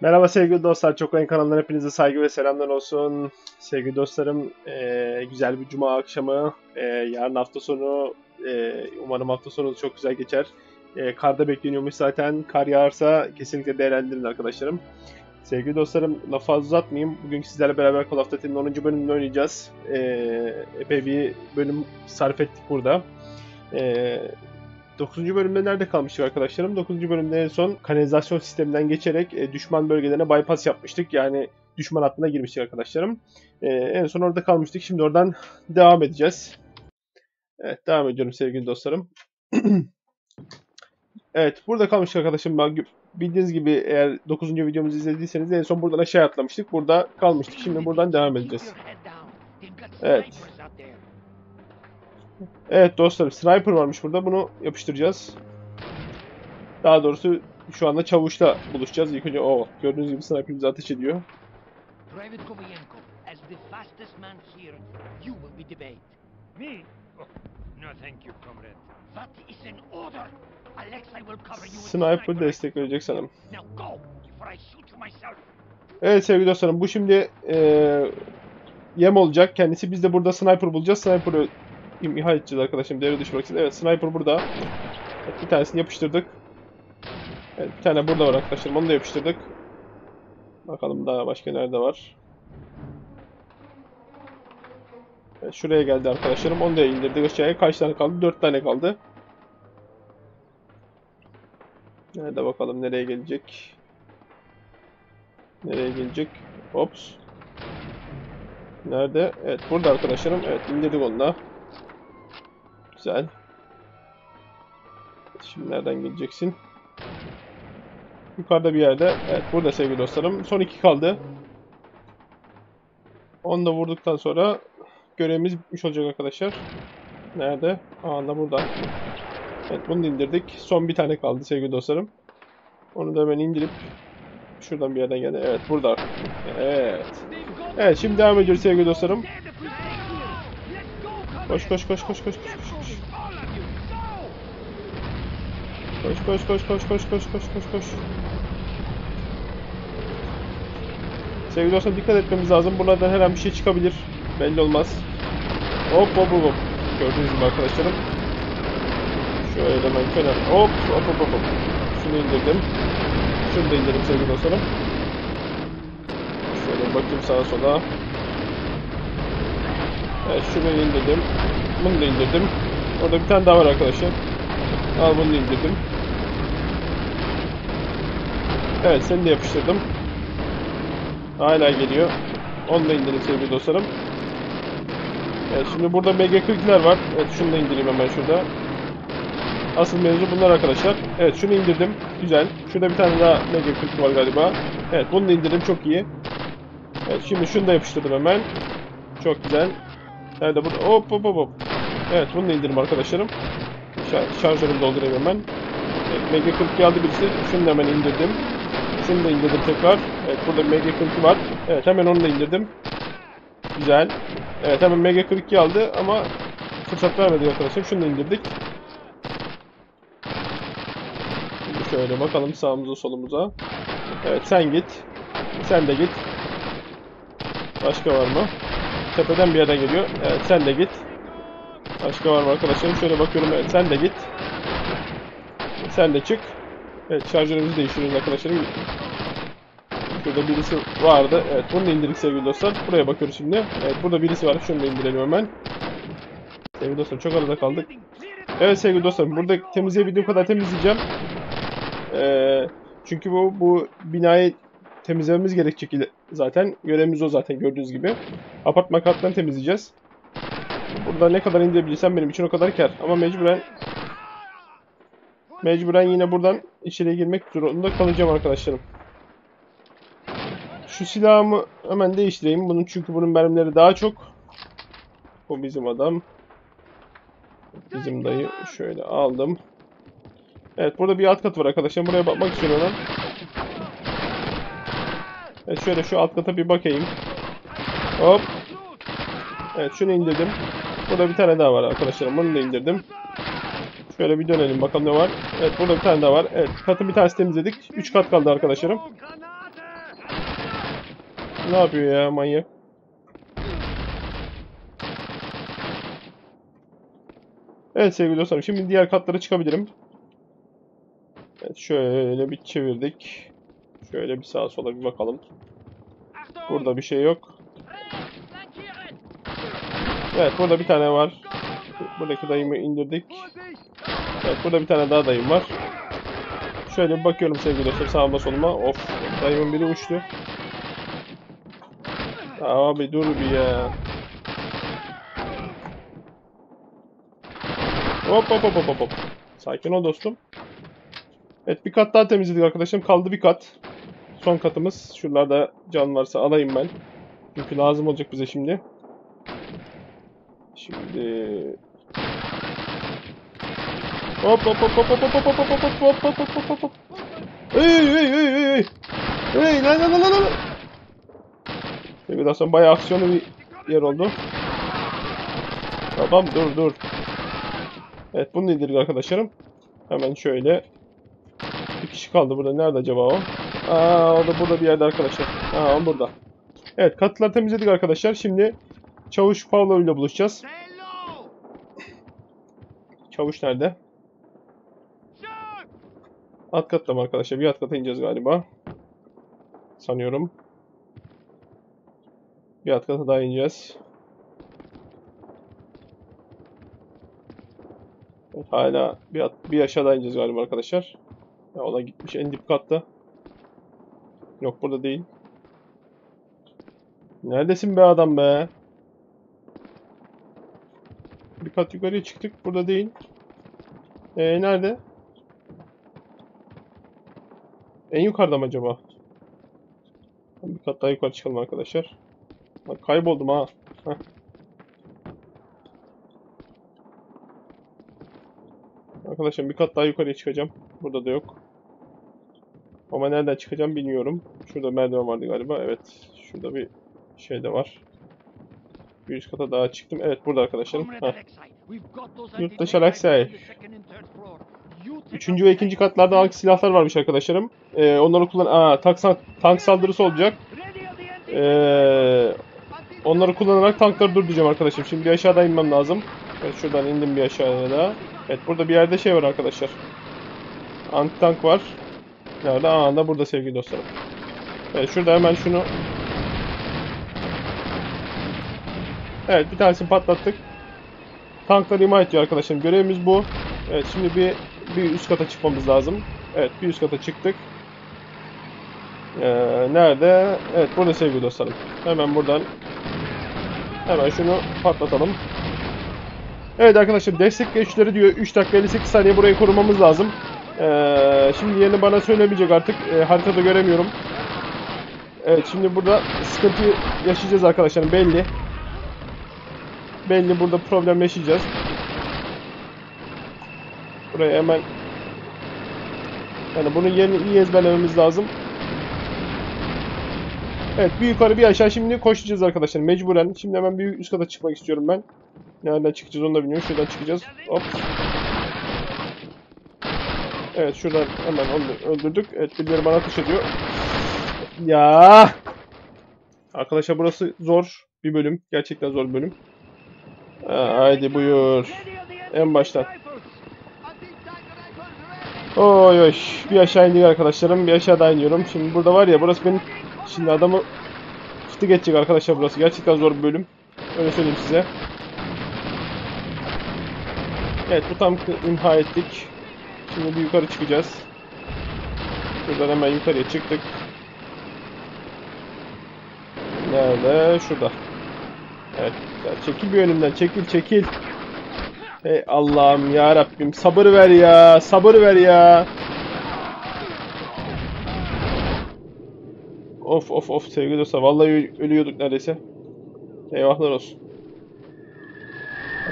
Merhaba sevgili dostlar, Çok Oyun kanalından hepinize saygı ve selamlar olsun. Sevgili dostlarım, eee, güzel bir cuma akşamı, eee, yarın hafta sonu, eee, umarım hafta sonu çok güzel geçer. Eee karda bekleniyormuş zaten, kar yağarsa kesinlikle değerlendirin arkadaşlarım. Sevgili dostlarım, lafı fazla uzatmayayım. Bugün sizlerle beraber Call of Duty'nin 10. bölümünü oynayacağız. Eee, epey bir bölüm sarf ettik burada. Eee 9. bölümde nerede kalmıştık arkadaşlarım? 9. bölümde en son kanalizasyon sisteminden geçerek e, düşman bölgelerine bypass yapmıştık. Yani düşman hattına girmiştik arkadaşlarım. E, en son orada kalmıştık. Şimdi oradan devam edeceğiz. Evet devam ediyorum sevgili dostlarım. evet burada kalmıştık arkadaşım. Ben, bildiğiniz gibi eğer 9. videomuzu izlediyseniz en son buradan aşağı atlamıştık. Burada kalmıştık. Şimdi buradan devam edeceğiz. Evet. Evet dostlarım sniper varmış burada. Bunu yapıştıracağız. Daha doğrusu şu anda çavuşla buluşacağız. İlk önce o gördüğünüz gibi sniper bize ateş ediyor. Private Kovayenko, as the fastest man here, you will be debate. Me? Oh, no thank you, comrade. That is an order. Alexei will cover you with Sniper destek verecek sanırım. Now go, before I shoot you myself. Evet sevgili dostlarım bu şimdi eee, yem olacak kendisi. Biz de burada sniper bulacağız. Sniper'ı imha edeceğiz arkadaşım. Devre dışı bırakacağız. Evet sniper burada. Evet, bir tanesini yapıştırdık. Evet bir tane burada var arkadaşlar. Onu da yapıştırdık. Bakalım daha başka nerede var. Evet, şuraya geldi arkadaşlarım. Onu da indirdik aşağıya. Kaç tane kaldı? 4 tane kaldı. Nerede bakalım nereye gelecek? Nereye gelecek? Ops. Nerede? Evet burada arkadaşlarım. Evet indirdik onu da. Güzel. Şimdi nereden geleceksin? Yukarıda bir yerde. Evet burada sevgili dostlarım. Son iki kaldı. Onu da vurduktan sonra görevimiz bitmiş olacak arkadaşlar. Nerede? Aa da burada. Evet bunu indirdik. Son bir tane kaldı sevgili dostlarım. Onu da hemen indirip şuradan bir yerden geldi. Evet burada. Evet. Evet şimdi devam ediyoruz sevgili dostlarım. Koş koş koş koş koş koş koş koş. Koş koş koş koş koş koş koş. Sevgili dostlar dikkat etmemiz lazım. Buralardan her an bir şey çıkabilir. Belli olmaz. Hop hop hop. Gördüğünüz gibi arkadaşlarım. Şöyle hemen kenar. Hop hop hop. hop. Şunu indirdim. Şunu da indirdim sevgili dostlarım. Şöyle bakayım sağa sola. Evet şunu indirdim. Bunu da indirdim. Orada bir tane daha var arkadaşlar. Al bunu indirdim. Evet seni de yapıştırdım. Hala geliyor. Onu da indirdim sevgili dostlarım. Evet şimdi burada MG42'ler var. Evet şunu da indireyim hemen şurada. Asıl mevzu bunlar arkadaşlar. Evet şunu indirdim. Güzel. Şurada bir tane daha MG42 var galiba. Evet bunu da indirdim çok iyi. Evet şimdi şunu da yapıştırdım hemen. Çok güzel. Nerede burada? Hop hop hop hop. Evet bunu da indirdim arkadaşlarım. Şar şarjörümü doldurayım hemen. Evet, MG42 aldı birisi. Şunu da hemen indirdim. Şunu da indirdim tekrar. Evet burada MG42 var. Evet hemen onu da indirdim. Güzel. Evet hemen MG42 aldı ama fırsat vermedik arkadaşlar. Şunu da indirdik. Şimdi şöyle bakalım sağımıza solumuza. Evet sen git. Sen de git. Başka var mı? Tepeden bir yerden geliyor. Evet sen de git. Başka var mı arkadaşlarım? Şöyle bakıyorum. Sen de git. Sen de çık. Evet şarjörümüzü değiştiriyoruz arkadaşlarım. Şurada birisi vardı. Evet bunu da indirdik sevgili dostlar. Buraya bakıyoruz şimdi. Evet burada birisi var. Şunu da indirelim hemen. Sevgili dostlar çok arada kaldık. Evet sevgili dostlar burada temizleyebildiğim kadar temizleyeceğim. Ee, çünkü bu bu binayı temizlememiz gerekecek zaten. Görevimiz o zaten gördüğünüz gibi. Apartman katlarını temizleyeceğiz. Burada ne kadar indirebilirsem benim için o kadar kar. Ama mecburen mecburen yine buradan içeriye girmek zorunda kalacağım arkadaşlarım. Şu silahımı hemen değiştireyim. Bunun çünkü bunun mermileri daha çok. Bu bizim adam. Bizim dayı. Şöyle aldım. Evet burada bir alt kat var arkadaşlar. Buraya bakmak istiyorum. Evet şöyle şu alt kata bir bakayım. Hop. Evet şunu indirdim. Burada bir tane daha var arkadaşlar. Bunu da indirdim. Şöyle bir dönelim bakalım ne var. Evet burada bir tane daha var. Evet katın bir tanesi temizledik. 3 kat kaldı arkadaşlarım. Ne yapıyor ya manyak? Evet sevgili dostlarım şimdi diğer katlara çıkabilirim. Evet şöyle bir çevirdik. Şöyle bir sağa sola bir bakalım. Burada bir şey yok. Evet burada bir tane var. Buradaki dayımı indirdik. Evet burada bir tane daha dayım var. Şöyle bir bakıyorum sevgili dostlar sağıma soluma. Of dayımın biri uçtu. Abi dur bir ya. Hop hop hop hop, hop. Sakin ol dostum. Evet bir kat daha temizledik arkadaşım. Kaldı bir kat. Son katımız. Şuralarda can varsa alayım ben. Çünkü lazım olacak bize şimdi. Şimdi Hop hop hop hop hop hop hop hop hop hop hop hop hop hop hop hop. Hey hey hey hey hey. Hey lan lan lan lan dostum bayağı aksiyonlu bir yer oldu. Tamam dur dur. Evet bunu indirdik arkadaşlarım. Hemen şöyle. Bir kişi kaldı burada. Nerede acaba o? Aa o da burada bir yerde arkadaşlar. Aa burada. Evet katlar temizledik arkadaşlar. Şimdi Çavuş Pavlov ile buluşacağız. Çavuş nerede? Alt katta mı arkadaşlar? Bir alt kata ineceğiz galiba. Sanıyorum. Bir alt kata daha ineceğiz. Evet, hala bir, at, bir aşağıda ineceğiz galiba arkadaşlar. Ya, o da gitmiş en dip katta. Yok burada değil. Neredesin be adam be? Bir kat yukarıya çıktık. Burada değil. Ee, nerede? En yukarıda mı acaba? Bir kat daha yukarı çıkalım arkadaşlar. Bak kayboldum ha. Heh. Arkadaşlar bir kat daha yukarıya çıkacağım. Burada da yok. Ama nereden çıkacağım bilmiyorum. Şurada merdiven vardı galiba. Evet. Şurada bir şey de var. Bir üst kata daha çıktım. Evet burada arkadaşlarım. Those Yurttaş take Üçüncü ve ikinci katlarda hangi silahlar varmış arkadaşlarım. Ee, onları kullan... Aa, tank, tank saldırısı olacak. Ee, onları kullanarak tankları durduracağım arkadaşım. Şimdi bir aşağıdan inmem lazım. Evet şuradan indim bir aşağıya da. Evet burada bir yerde şey var arkadaşlar. Anti tank var. Nerede? Aa da burada sevgili dostlarım. Evet şurada hemen şunu. Evet bir tanesini patlattık. Tankları imha ediyor arkadaşlarım. Görevimiz bu. Evet şimdi bir, bir üst kata çıkmamız lazım. Evet bir üst kata çıktık. Ee, nerede? Evet burada sevgili dostlarım. Hemen buradan hemen şunu patlatalım. Evet arkadaşlar destek geçişleri diyor 3 dakika 58 saniye burayı korumamız lazım. Ee, şimdi yerini bana söylemeyecek artık. Ee, haritada göremiyorum. Evet şimdi burada sıkıntı yaşayacağız arkadaşlarım belli. Belli burada problem yaşayacağız. Buraya hemen yani bunun yerini iyi ezberlememiz lazım. Evet bir yukarı bir aşağı şimdi koşacağız arkadaşlar mecburen. Şimdi hemen bir üst kata çıkmak istiyorum ben. Nereden çıkacağız onu da bilmiyorum. Şuradan çıkacağız. Hop. Evet şuradan hemen onu öldürdük. Evet birileri bana ateş ediyor. Ya. Arkadaşlar burası zor bir bölüm. Gerçekten zor bir bölüm. Ha, haydi buyur. En baştan. Oy oy. Bir aşağı indik arkadaşlarım. Bir aşağı daha iniyorum. Şimdi burada var ya burası benim... Şimdi adamı... Fıtı geçecek arkadaşlar burası. Gerçekten zor bir bölüm. Öyle söyleyeyim size. Evet bu tam imha ettik. Şimdi bir yukarı çıkacağız. Buradan hemen yukarıya çıktık. Nerede? Şurada. Evet. Ya çekil bir önümden. Çekil çekil. Hey Allah'ım ya Rabbim sabır ver ya. Sabır ver ya. Of of of sevgili dostlar. Vallahi ölüyorduk neredeyse. Eyvahlar olsun.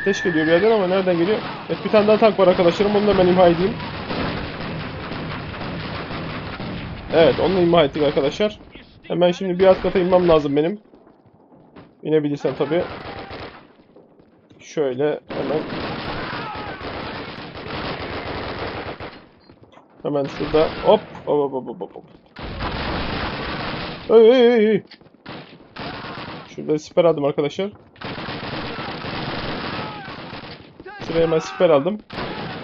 Ateş geliyor bir yerden ama nereden geliyor? Evet bir tane daha tank var arkadaşlarım. Onu da ben imha edeyim. Evet onu imha ettik arkadaşlar. Hemen şimdi bir alt kata inmem lazım benim. İnebilirsem tabii. Şöyle hemen. Hemen şurada hop hop hop hop hop hop. Hey hey hey. Şurada siper aldım arkadaşlar. Şuraya hemen siper aldım.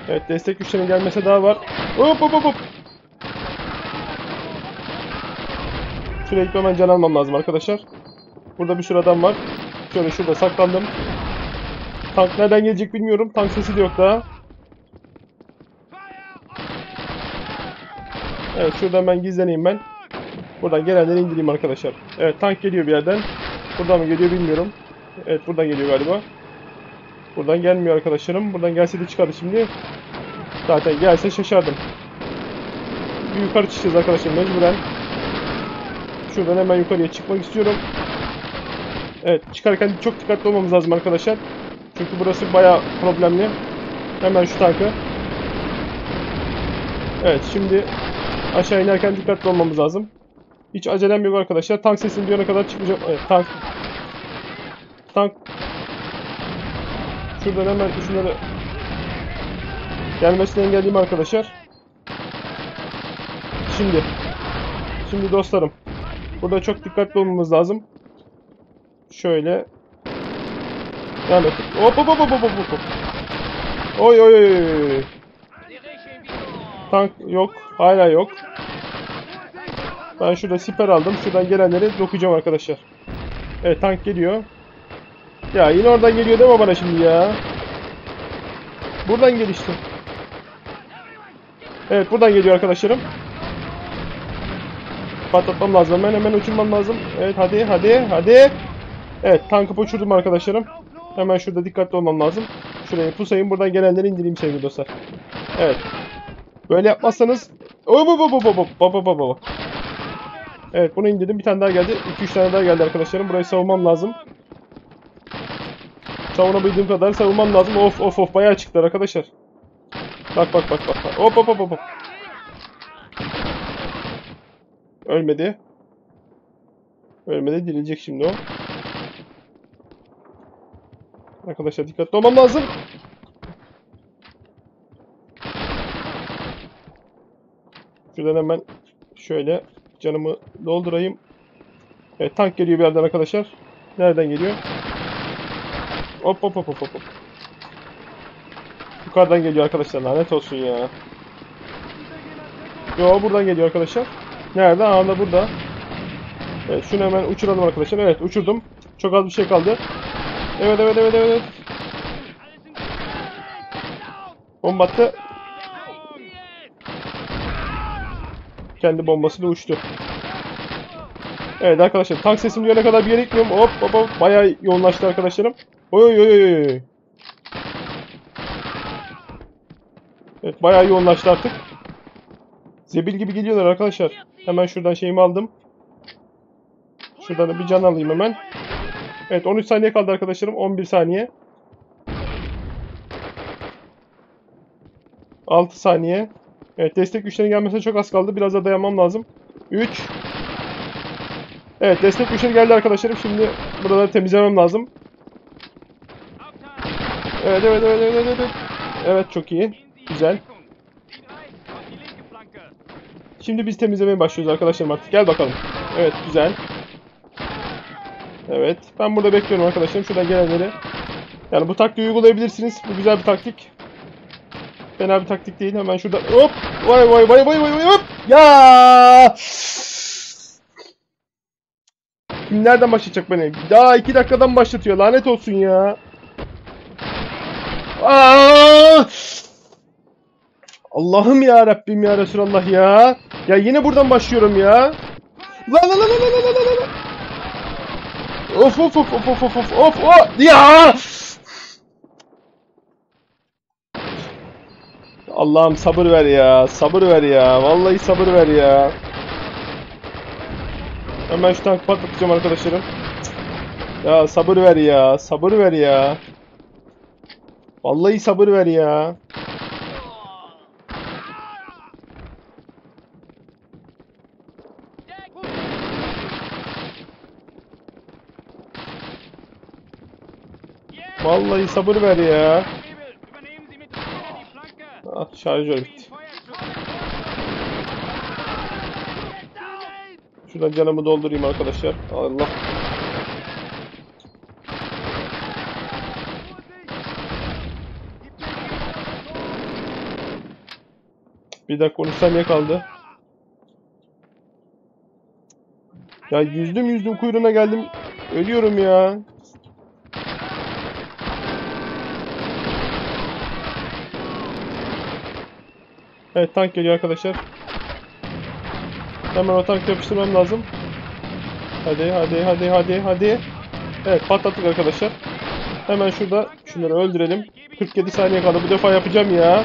Evet destek güçlerinin gelmesi daha var. Hop hop hop hop. Şuraya hemen can almam lazım arkadaşlar. Burada bir sürü adam var. Şöyle şurada saklandım. Tank nereden gelecek bilmiyorum. Tank sesi de yok daha. Evet şurada hemen gizleneyim ben. Buradan gelenleri indireyim arkadaşlar. Evet tank geliyor bir yerden. Buradan mı geliyor bilmiyorum. Evet buradan geliyor galiba. Buradan gelmiyor arkadaşlarım. Buradan gelse de çıkardı şimdi. Zaten gelse şaşardım. Bir yukarı çıkacağız arkadaşlar mecburen. Şuradan hemen yukarıya çıkmak istiyorum. Evet çıkarken çok dikkatli olmamız lazım arkadaşlar. Çünkü burası bayağı problemli. Hemen şu tankı. Evet şimdi aşağı inerken dikkatli olmamız lazım. Hiç acelem yok arkadaşlar. Tank sesini duyana kadar çıkacağım. Evet tank. Tank. Şuradan hemen şunları gelmesini engelleyeyim arkadaşlar. Şimdi. Şimdi dostlarım. Burada çok dikkatli olmamız lazım. Şöyle. Devam ettik. Hop hop hop hop hop hop oy oy, oy. Tank yok. Hala yok. Ben şurada siper aldım. Şuradan gelenleri dokuyacağım arkadaşlar. Evet tank geliyor. Ya yine oradan geliyor deme bana şimdi ya. Buradan gelişti. Evet buradan geliyor arkadaşlarım. Patlatmam lazım. Hemen hemen uçurmam lazım. Evet hadi hadi hadi. Evet tankı uçurdum arkadaşlarım. Hemen şurada dikkatli olmam lazım. Şuraya pusayım buradan gelenleri indireyim sevgili dostlar. Evet. Böyle yapmazsanız... Evet bunu indirdim bir tane daha geldi. 2-3 tane daha geldi arkadaşlarım. Burayı savunmam lazım. Savunabildiğim kadar savunmam lazım. Of of of bayağı çıktılar arkadaşlar. Bak bak bak bak. Hop hop hop hop. Ölmedi. Ölmedi dirilecek şimdi o. Arkadaşlar dikkatli olmam lazım. Şuradan hemen şöyle canımı doldurayım. Evet tank geliyor bir yerden arkadaşlar. Nereden geliyor? Hop hop hop hop hop. Yukarıdan geliyor arkadaşlar lanet olsun ya. Yo buradan geliyor arkadaşlar. Nerede? Aa da burada. Evet şunu hemen uçuralım arkadaşlar. Evet uçurdum. Çok az bir şey kaldı. Evet evet evet evet. Bomba attı. Kendi bombasıyla uçtu. Evet arkadaşlar tank sesim duyana kadar bir yere gitmiyorum. Hop hop hop. Bayağı yoğunlaştı arkadaşlarım. Oy oy oy oy. Evet bayağı yoğunlaştı artık. Zebil gibi geliyorlar arkadaşlar. Hemen şuradan şeyimi aldım. Şuradan da bir can alayım hemen. Evet 13 saniye kaldı arkadaşlarım. 11 saniye. 6 saniye. Evet destek güçlerinin gelmesine çok az kaldı. Biraz da dayanmam lazım. 3 Evet destek güçleri geldi arkadaşlarım. Şimdi buraları temizlemem lazım. Evet evet evet evet. Evet, evet çok iyi. Güzel. Şimdi biz temizlemeye başlıyoruz arkadaşlarım artık. Gel bakalım. Evet güzel. Evet. Ben burada bekliyorum arkadaşlarım. Şuradan gelenleri. Yani bu taktiği uygulayabilirsiniz. Bu güzel bir taktik. Fena bir taktik değil. Hemen şurada hop. Vay vay vay vay vay vay hop. Ya. Kim nereden başlayacak beni? Daha iki dakikadan başlatıyor. Lanet olsun ya. Aa! Allah'ım ya Rabbim ya Resulallah ya. Ya yine buradan başlıyorum ya. La la la la la la la la. Of of of of of of of of of ya. Allah'ım sabır ver ya. Sabır ver ya. Vallahi sabır ver ya. Hemen şu tankı patlatacağım arkadaşlarım. Ya sabır ver ya. Sabır ver ya. Vallahi sabır ver ya. Vallahi sabır ver ya. Ah şarjör bitti. Şuradan canımı doldurayım arkadaşlar. Allah. Bir dakika 13 saniye kaldı. Ya yüzdüm yüzdüm kuyruğuna geldim. Ölüyorum ya. Evet tank geliyor arkadaşlar. Hemen o tank yapıştırmam lazım. Hadi hadi hadi hadi hadi. Evet patlattık arkadaşlar. Hemen şurada şunları öldürelim. 47 saniye kaldı. Bu defa yapacağım ya.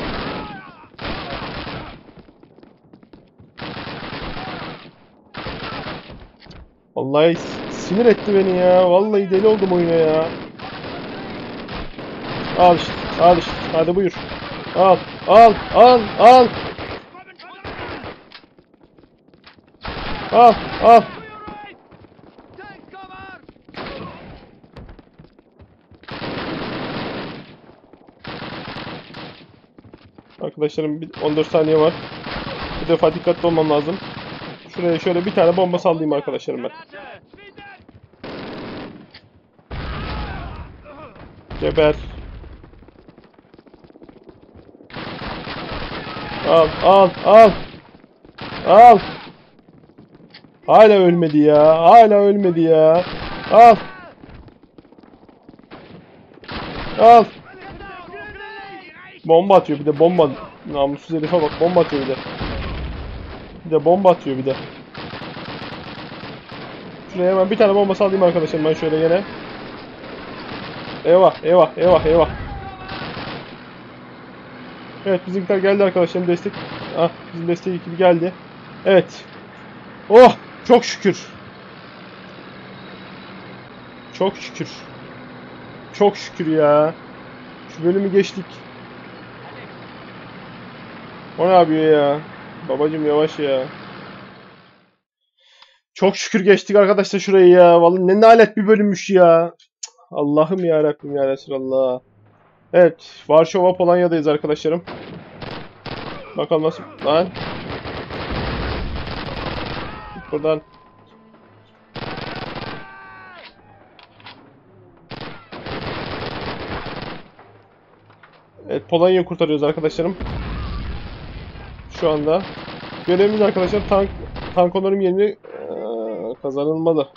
Vallahi sinir etti beni ya. Vallahi deli oldum oyuna ya. Al işte. Al işte. Hadi buyur. Al. Al. Al. Al. Al. Al. Arkadaşlarım bir 14 saniye var. Bu defa dikkatli olmam lazım. Şuraya şöyle bir tane bomba sallayayım arkadaşlarım ben. Geber. Al, al, al. Al. Hala ölmedi ya. Hala ölmedi ya. Al. Al. Bomba atıyor bir de bomba. Namussuz herife bak bomba atıyor bir de. Bir de bomba atıyor bir de. Şuraya hemen bir tane bomba sallayayım arkadaşlar ben şöyle gene. Eyvah eyvah eyvah eyvah. Evet bizimkiler geldi arkadaşlarım destek. Ah bizim destek ekibi geldi. Evet. Oh çok şükür. Çok şükür. Çok şükür ya. Şu bölümü geçtik. O ne yapıyor ya? Babacım yavaş ya. Çok şükür geçtik arkadaşlar şurayı ya. Vallahi ne nalet bir bölümmüş ya. Allah'ım ya Rabbim ya Resulallah. Evet, Varşova Polonya'dayız arkadaşlarım. Bakalım nasıl lan. Buradan. Evet, Polonya'yı kurtarıyoruz arkadaşlarım. Şu anda. Görevimiz arkadaşlar tank tank onarım yerini eee, kazanılmalı.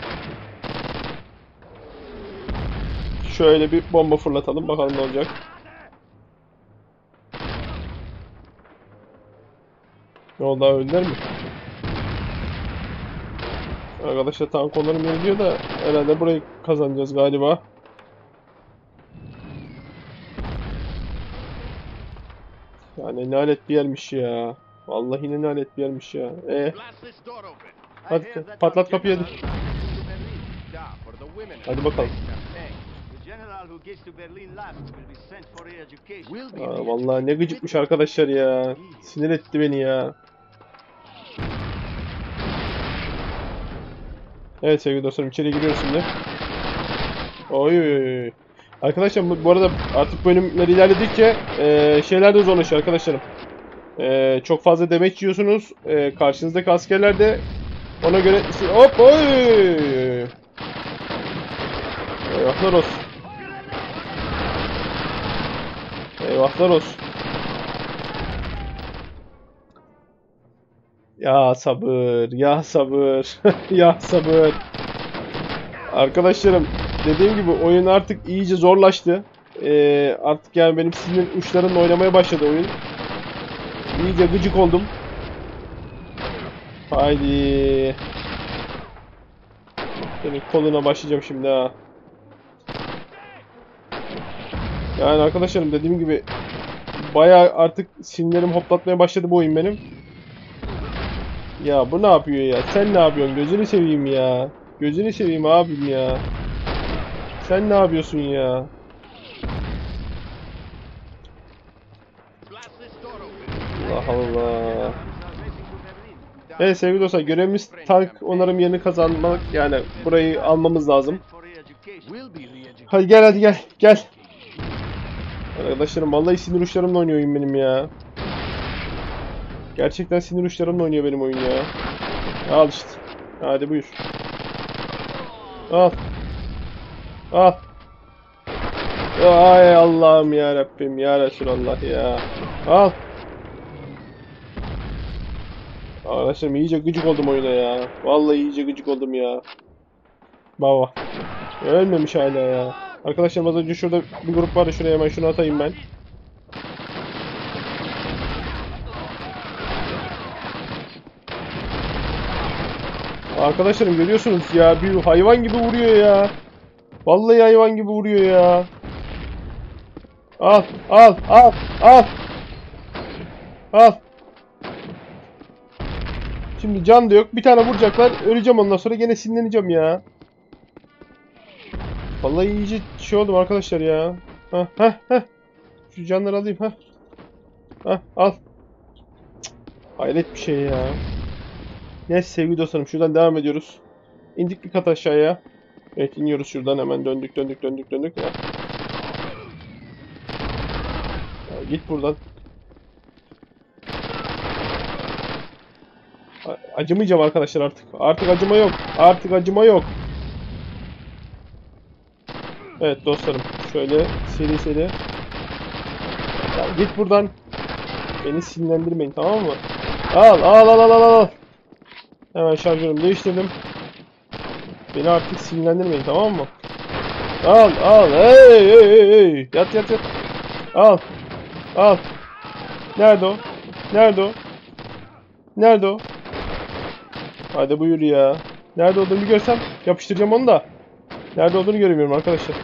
Şöyle bir bomba fırlatalım bakalım ne olacak. Daha öldüler mi? Arkadaşlar tank onarım yeri diyor da herhalde burayı kazanacağız galiba. Yani ne alet bir yermiş ya. Vallahi ne lanet bir yermiş ya. E hadi patlat kapıyı hadi. Hadi bakalım. Aa, vallahi ne gıcıkmış arkadaşlar ya. Sinir etti beni ya. Evet sevgili dostlarım içeri giriyoruz şimdi. Oy. Arkadaşlar bu, bu arada artık bölümler ilerledikçe eee şeyler de zorlaşıyor arkadaşlarım. Eee, çok fazla demeç yiyorsunuz. Eee, karşınızdaki askerler de ona göre hop oy. Eyvahlar olsun. Eyvahlar olsun. Ya sabır, ya sabır, ya sabır. Arkadaşlarım, dediğim gibi oyun artık iyice zorlaştı. Ee, artık yani benim sinir uçlarımla oynamaya başladı oyun. İyice gıcık oldum. Haydi. Senin koluna başlayacağım şimdi ha. Yani arkadaşlarım dediğim gibi bayağı artık sinirlerim hoplatmaya başladı bu oyun benim. Ya bu ne yapıyor ya? Sen ne yapıyorsun? Gözünü seveyim ya. Gözünü seveyim abim ya. Sen ne yapıyorsun ya? Allah Allah. Evet sevgili dostlar görevimiz tank onarım yerini kazanmak yani burayı almamız lazım. Hadi gel hadi gel gel. Arkadaşlarım vallahi sinir uçlarımla oynuyor oyun benim ya. Gerçekten sinir uçlarımla oynuyor benim oyun ya. Al işte. Hadi buyur. Al. Al. Ay Allah'ım ya Rabbim ya Resulallah ya. Al. Arkadaşlarım iyice gıcık oldum oyuna ya. Vallahi iyice gıcık oldum ya. Baba. Ölmemiş hala ya. Arkadaşlar az önce şurada bir grup vardı. Şuraya hemen şunu atayım ben. Arkadaşlarım görüyorsunuz ya bir hayvan gibi vuruyor ya. Vallahi hayvan gibi vuruyor ya. Al, al, al, al. Al. Şimdi can da yok. Bir tane vuracaklar. Öleceğim ondan sonra gene sinirleneceğim ya. Vallahi iyice şey oldum arkadaşlar ya. Ha ha ha. Şu canları alayım ha. Ha al. Cık, Hayret bir şey ya. Neyse sevgili dostlarım şuradan devam ediyoruz. İndik bir kat aşağıya. Evet iniyoruz şuradan hemen döndük döndük döndük döndük. Ya. Ya git buradan. Acımayacağım arkadaşlar artık. Artık acıma yok. Artık acıma yok. Evet dostlarım. Şöyle seri seri. Ya git buradan. Beni sinirlendirmeyin tamam mı? Al al al al al al. Hemen şarjörümü değiştirdim. Beni artık sinirlendirmeyin tamam mı? Al al hey hey hey. Yat yat yat. Al. Al. Nerede o? Nerede o? Nerede o? Hadi buyur ya. Nerede olduğunu bir görsem yapıştıracağım onu da. Nerede olduğunu göremiyorum arkadaşlar.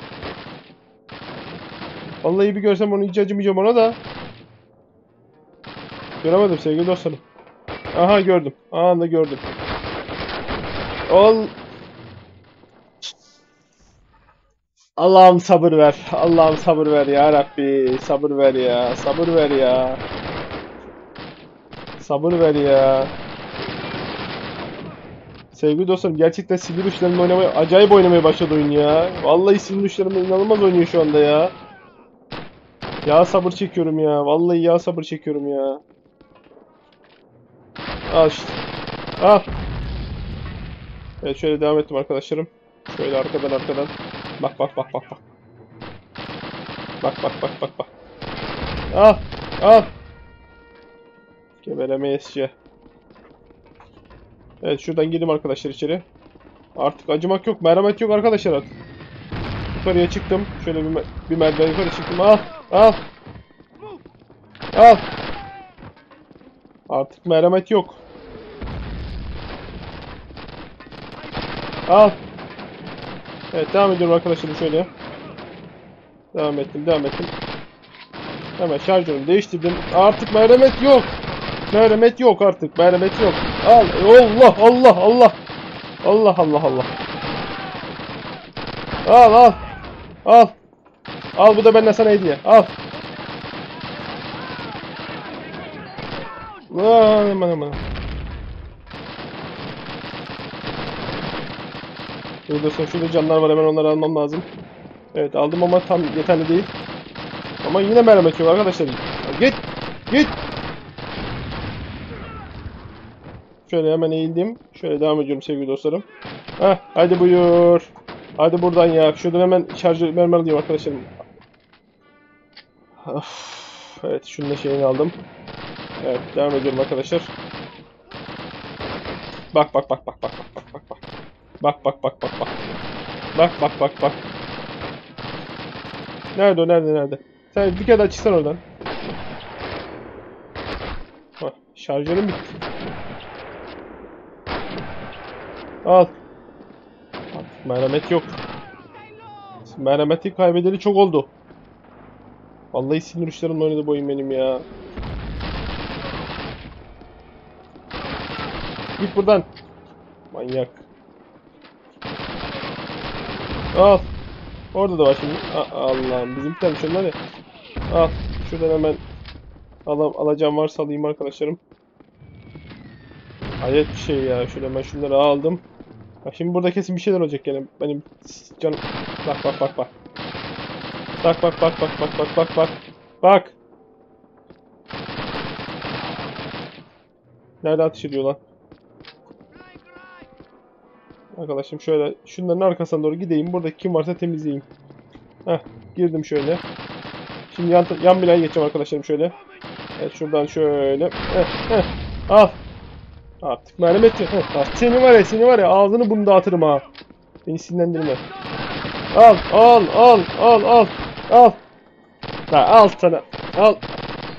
Vallahi bir görsem onu hiç acımayacağım ona da. Göremedim sevgili dostlarım. Aha gördüm. Anında gördüm. Ol. Allah'ım sabır ver. Allah'ım sabır ver ya Rabbi. Sabır ver ya. Sabır ver ya. Sabır ver ya. Sevgili dostlarım gerçekten sinir uçlarımla oynamaya acayip oynamaya başladı oyun ya. Vallahi sinir uçlarımla inanılmaz oynuyor şu anda ya. Ya sabır çekiyorum ya. Vallahi ya sabır çekiyorum ya. Al işte. Al. Evet şöyle devam ettim arkadaşlarım. Şöyle arkadan arkadan. Bak bak bak bak bak. Bak bak bak bak bak. Al. Al. Geberemeyesçi. Evet şuradan girdim arkadaşlar içeri. Artık acımak yok, merhamet yok arkadaşlar artık. Yukarıya çıktım. Şöyle bir, me- bir merdiven yukarı çıktım. Al. Al. Al. Artık merhamet yok. Al. Evet devam ediyorum arkadaşlar şöyle. Devam ettim devam ettim. Hemen şarjörümü değiştirdim. Artık merhamet yok. Merhamet yok artık. Merhamet yok. Al. Allah Allah Allah. Allah Allah Allah. Al al. Al. Al bu da benden sana hediye. Al. Aman aman. Şurada son şurada canlar var hemen onları almam lazım. Evet aldım ama tam yeterli değil. Ama yine merhamet yok arkadaşlar. Git! Git! Şöyle hemen eğildim. Şöyle devam ediyorum sevgili dostlarım. Heh, hadi buyur. Hadi buradan ya. Şuradan hemen şarjı mermer alayım arkadaşlarım. Of. Evet şunun da şeyini aldım. Evet devam ediyorum arkadaşlar. Bak bak bak bak bak bak bak bak bak. Bak bak bak bak bak. Bak bak bak bak. Nerede o nerede nerede? Sen bir kere daha çıksan oradan. Hah, şarjörüm bitti. Al. Merhamet yok. Merhameti kaybedeli çok oldu. Vallahi sinir uçlarımla oynadı bu oyun benim ya. Git buradan. Manyak. Al. Orada da var şimdi. Allah'ım bizimkiler şunlar ya. Al. Şuradan hemen al alacağım varsa alayım arkadaşlarım. Hayret bir şey ya. Şöyle ben şunları aldım. Bak şimdi burada kesin bir şeyler olacak gene. Benim canım. Bak bak bak bak. Bak bak bak bak bak bak bak bak. Bak. Nerede ateş ediyor lan? Arkadaşım şöyle şunların arkasına doğru gideyim. Burada kim varsa temizleyeyim. Heh, girdim şöyle. Şimdi yan, yan binaya geçeceğim arkadaşlarım şöyle. Evet şuradan şöyle. Heh, heh. Al. Artık merhamet yok. Seni var ya seni var ya ağzını bunu dağıtırım ha. Beni sinirlendirme. Al al al al al al. Ha, al sana. Al.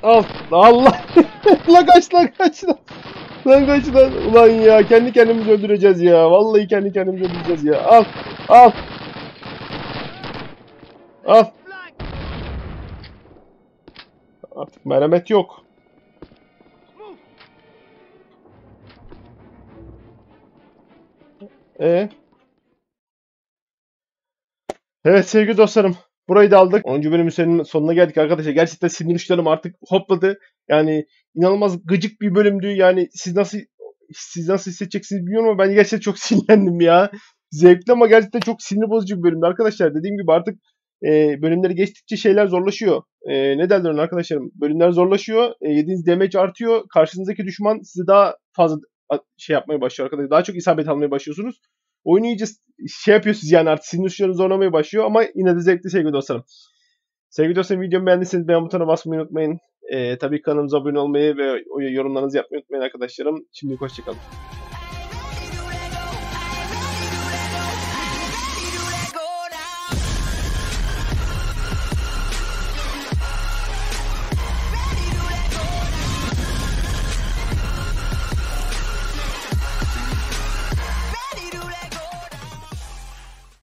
Al. Allah. la kaç lan kaç lan. Lan kaç lan. Ulan ya kendi kendimizi öldüreceğiz ya. Vallahi kendi kendimizi öldüreceğiz ya. Al. Al. Al. Artık merhamet yok. E. Evet sevgili dostlarım. Burayı da aldık. 10. bölümün sonuna geldik arkadaşlar. Gerçekten sinir uçlarım artık hopladı. Yani inanılmaz gıcık bir bölümdü. Yani siz nasıl siz nasıl hissedeceksiniz bilmiyorum ama ben gerçekten çok sinirlendim ya. Zevkli ama gerçekten çok sinir bozucu bir bölümdü arkadaşlar. Dediğim gibi artık e, bölümleri geçtikçe şeyler zorlaşıyor. E, ne derler arkadaşlarım? Bölümler zorlaşıyor. E, yediğiniz damage artıyor. Karşınızdaki düşman size daha fazla şey yapmaya başlıyor arkadaşlar. Daha çok isabet almaya başlıyorsunuz. Oyunu iyice şey yapıyorsunuz yani artık sinir uçlarınız zorlamaya başlıyor ama yine de zevkli sevgili dostlarım. Sevgili dostlarım videomu beğendiyseniz beğen butonuna basmayı unutmayın. E, tabii kanalımıza abone olmayı ve yorumlarınızı yapmayı unutmayın arkadaşlarım. Şimdi hoşçakalın.